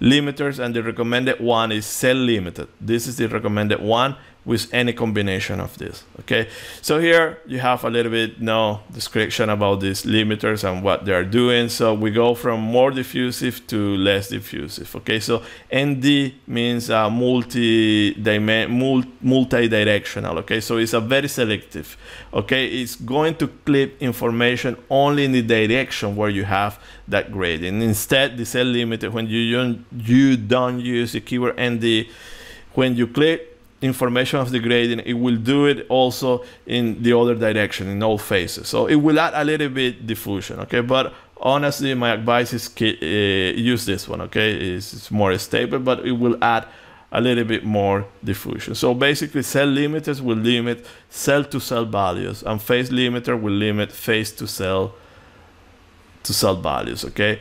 limiters and the recommended one is cell limited. This is the recommended one with any combination of this okay? So here you have a little bit no description about these limiters and what they are doing. So we go from more diffusive to less diffusive okay? So md means uh, multi multi-directional okay? So it's a very selective okay? It's going to clip information only in the direction where you have that gradient. Instead the cell limiter when you you don't use the keyword md when you click information of the gradient, it will do it also in the other direction, in all faces. So it will add a little bit diffusion, okay? But honestly, my advice is uh, use this one, okay? It's, it's, more stable, but it will add a little bit more diffusion. So basically, cell limiters will limit cell to cell values, and face limiter will limit face to cell to cell values, okay?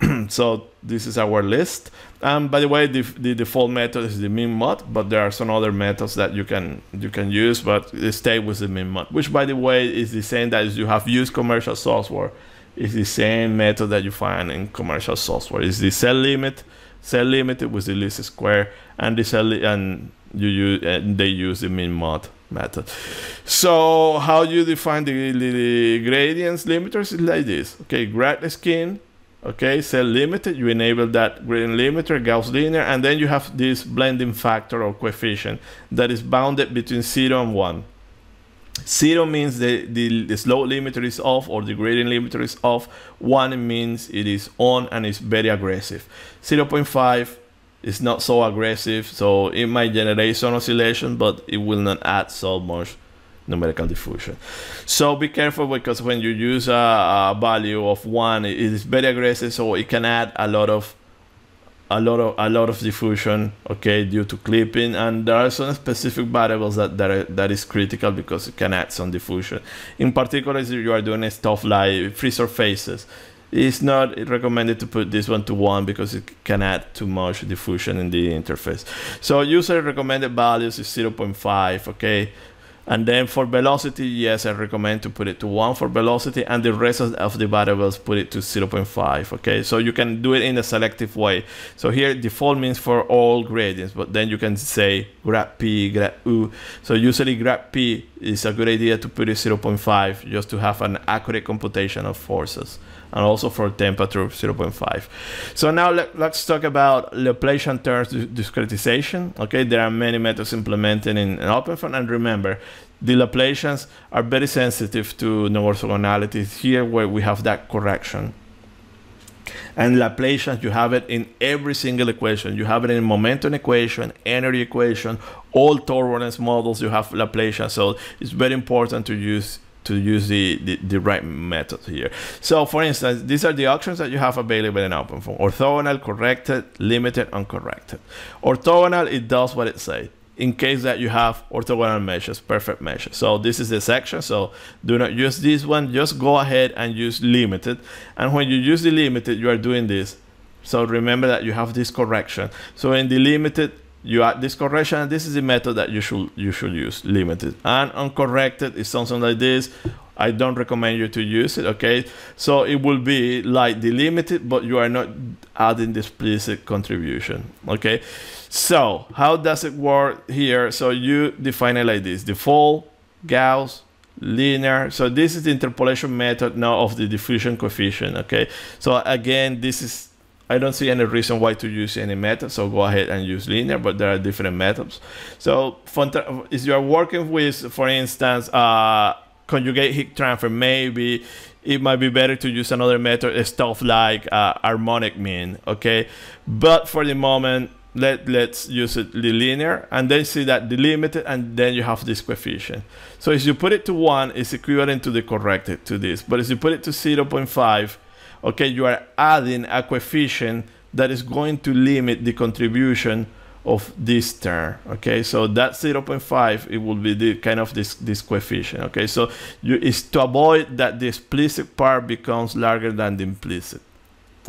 so this is our list. And um, by the way, the, the default method is the min mod, but there are some other methods that you can you can use, but stay with the min mod, which by the way is the same that you have used commercial software. It's the same method that you find in commercial software. It's the cell limit, cell limited with the least square, and the cell and you use and they use the min mod method. So how you define the, the gradients limiters is like this. Okay, grad skin okay cell limited you enable that gradient limiter gauss linear and then you have this blending factor or coefficient that is bounded between 0 and 1 0 means the, the, the slope limiter is off or the gradient limiter is off. 1 means it is on and it's very aggressive. 0.5 is not so aggressive so it might generate some oscillation but it will not add so much numerical diffusion. So be careful because when you use a, a value of one, it is very aggressive, so it can add a lot of a lot of a lot of diffusion okay due to clipping. And there are some specific variables that that, are, that is critical because it can add some diffusion. In particular if you are doing stuff like free surfaces. It's not recommended to put this one to one because it can add too much diffusion in the interface. So user recommended values is 0.5 okay and then for velocity, yes, I recommend to put it to 1 for velocity and the rest of the variables put it to 0.5, okay? So you can do it in a selective way. So here default means for all gradients, but then you can say grad P, grad U. So usually grad P is a good idea to put it 0.5 just to have an accurate computation of forces and also for temperature 0.5. So now let, us talk about Laplacian terms discretization. Okay, there are many methods implemented in, in and remember, the Laplacians are very sensitive to non-orthogonalities here where we have that correction. And Laplacians, you have it in every single equation. You have it in momentum equation, energy equation, all turbulence models, you have Laplacian. So it's very important to use to use the, the, the, right method here. So for instance, these are the options that you have available in OpenFOAM. Orthogonal, corrected, limited, uncorrected. Orthogonal, it does what it says. In case that you have orthogonal meshes, perfect meshes. So this is the section. So do not use this one. Just go ahead and use limited. And when you use the limited, you are doing this. So remember that you have this correction. So in the limited, you add this correction this is the method that you should you should use limited. And uncorrected is something like this. I don't recommend you to use it okay? So it will be like delimited but you are not adding the explicit contribution okay? So how does it work here? So you define it like this. Default gauss linear. So this is the interpolation method now of the diffusion coefficient okay? So again this is I don't see any reason why to use any method, so go ahead and use linear, but there are different methods. So if you are working with, for instance, uh, conjugate heat transfer, maybe it might be better to use another method, stuff like uh, harmonic mean, okay? But for the moment, let, let's use it the linear and then see that delimited and then you have this coefficient. So if you put it to 1, it's equivalent to the corrected to this. But if you put it to 0.5, okay, you are adding a coefficient that is going to limit the contribution of this term okay? So that 0.5 it will be the kind of this this coefficient okay? So you is to avoid that the explicit part becomes larger than the implicit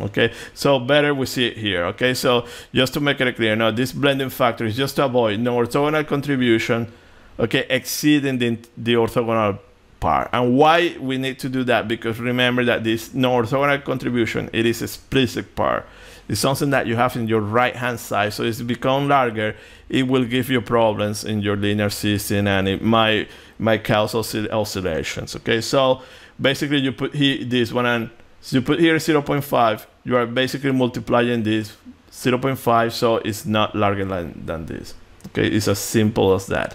okay? So better we see it here okay? So just to make it clear now this blending factor is just to avoid no orthogonal contribution okay exceeding the, the orthogonal part. And why we need to do that? Because remember that this non-orthogonal contribution, it is explicit part. It's something that you have in your right hand side. So as it become larger, it will give you problems in your linear system and it might might cause oscillations. Okay, so basically you put here this one and so you put here 0.5, you are basically multiplying this 0.5, so it's not larger than, than this. Okay, it's as simple as that.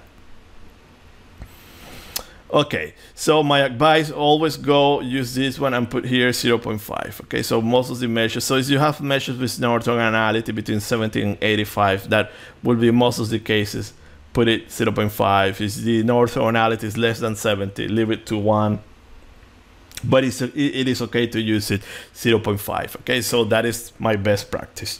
Okay, so my advice always go use this one and put here 0.5. Okay, so most of the meshes. So if you have meshes with orthogonality between 70 and 85, that will be most of the cases. put it 0.5. If the orthogonality is less than 70, leave it to 1. But it's, it is okay to use it 0.5. Okay, so that is my best practice.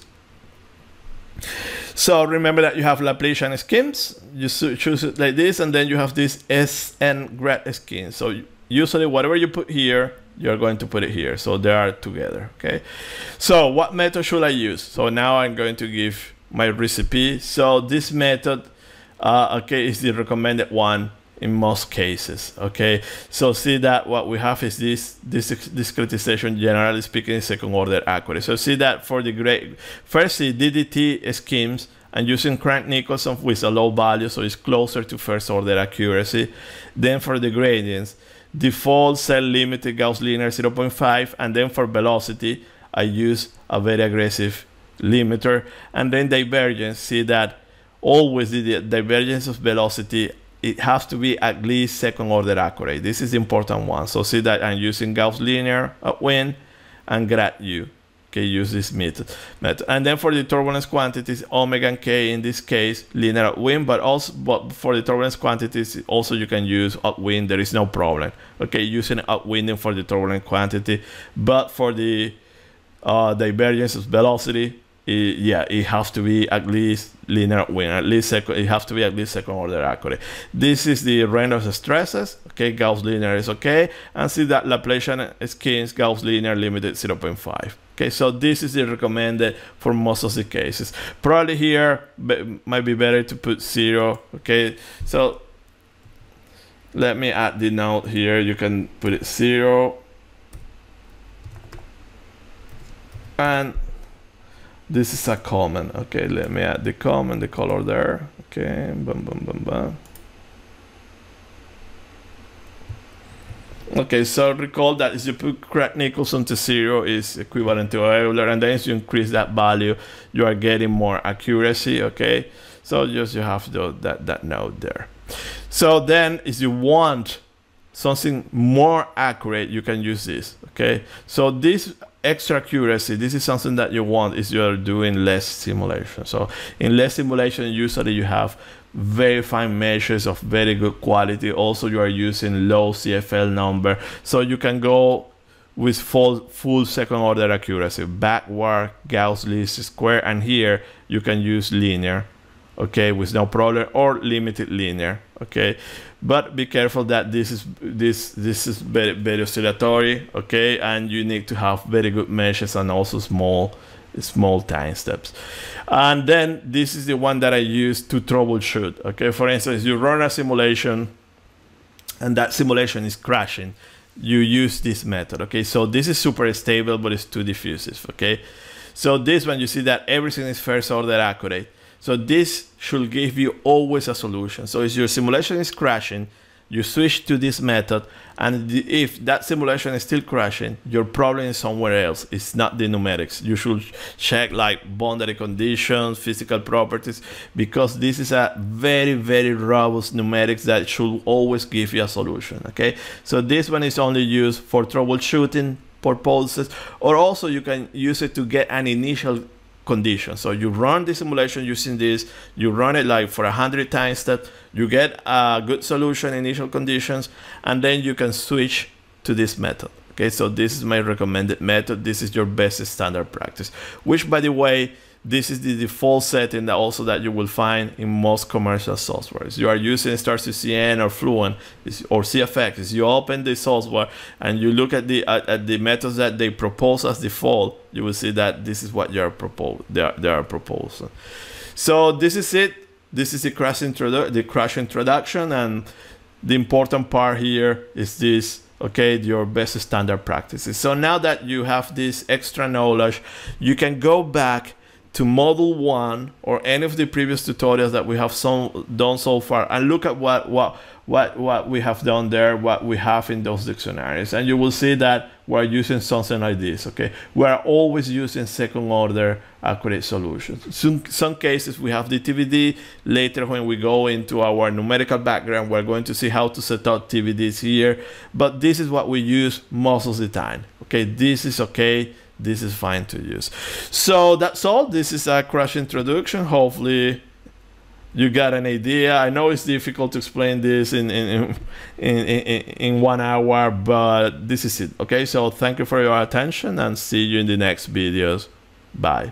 So remember that you have Laplacian schemes. You choose it like this, and then you have this SN grad scheme. So usually whatever you put here, you're going to put it here. So they are together, okay? So what method should I use? So now I'm going to give my recipe. So this method, uh, okay, is the recommended one in most cases, okay? So see that what we have is this, this discretization, generally speaking, second order accuracy. So see that for the great, firstly, DDT schemes, and using Crank-Nicolson with a low value, so it's closer to first order accuracy. Then for the gradients, default cell limited Gauss linear 0.5 and then for velocity I use a very aggressive limiter and then divergence see that always the divergence of velocity it has to be at least second order accurate. This is important one. So see that I'm using Gauss linear at win and grad u. Okay, use this method. And then for the turbulence quantities, omega and k in this case, linear upwind, but also but for the turbulence quantities, also you can use upwind, there is no problem. Okay, using upwinding for the turbulent quantity, but for the uh, divergence of velocity, it, yeah, it has to be at least linear upwind, at least second, it has to be at least second order accurate. This is the range of stresses, okay, Gauss linear is okay, and see that Laplacian schemes Gauss linear limited 0.5. Okay, so this is the recommended for most of the cases. Probably here might be better to put zero, okay, so let me add the note here, you can put it zero, and this is a comment okay let me add the comment the color there okay boom boom boom boom Okay, so recall that if you put Crank-Nicolson to zero is equivalent to Euler, and then you increase that value, you are getting more accuracy, okay? So just you have to that, that note there. So then if you want something more accurate, you can use this, okay? So this extra accuracy, this is something that you want is you're doing LES simulation. So in LES simulation, usually you have very fine meshes of very good quality. Also, you are using low CFL number. So you can go with full, full second order accuracy, backward, Gauss least square, and here you can use linear, okay, with no problem, or limited linear, okay but be careful that this is this this is very very oscillatory okay? And you need to have very good meshes and also small small time steps. And then this is the one that i use to troubleshoot okay? For instance you run a simulation and that simulation is crashing. You use this method okay? So this is super stable but it's too diffusive okay? So this one you see that everything is first order accurate so this should give you always a solution. So if your simulation is crashing, you switch to this method, and if that simulation is still crashing, your problem is somewhere else. It's not the numerics. You should check like boundary conditions, physical properties, because this is a very, very robust numerics that should always give you a solution. Okay, so this one is only used for troubleshooting purposes, or also you can use it to get an initial condition. So you run the simulation using this, you run it like for a hundred times that you get a good solution, initial conditions, and then you can switch to this method. Okay, so this is my recommended method. This is your best standard practice, which by the way, this is the default setting that also that you will find in most commercial softwares. You are using STAR-CCM or Fluent or CFX. Is you open the software and you look at the at, at, the methods that they propose as default, you will see that this is what you are proposed. They are, they are proposing. So this is it. This is the crash introdu- the crash introduction, and the important part here is this okay your best standard practices so now that you have this extra knowledge you can go back to model one or any of the previous tutorials that we have some, done so far and look at what, what, what, what we have done there, what we have in those dictionaries. And you will see that we're using something like this, okay? We're always using second order accurate solutions. Some, some cases we have the TVD. Later when we go into our numerical background, we're going to see how to set up TVDs here. But this is what we use most of the time, okay? This is okay this is fine to use. So that's all. This is a crash introduction. Hopefully you got an idea. I know it's difficult to explain this in in, in, in, in one hour, but this is it. Okay, so thank you for your attention and see you in the next videos. Bye.